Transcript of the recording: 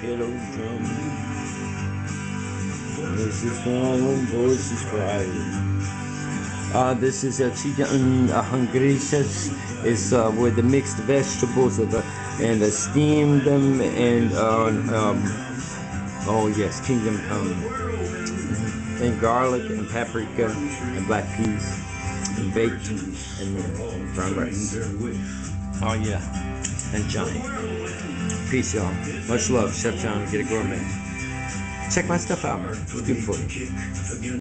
This is when voices cry. Uh, this is a chicken uh, hungrisas. It's uh, with the mixed vegetables of the, and uh, them and uh, um, oh yes, kingdom come. and garlic and paprika and black peas and baked and, and brown rice. Oh yeah, and Johnny. Peace, y'all. Much love, Chef John. Ghetto Gourmet. Check my stuff out. It's good for you.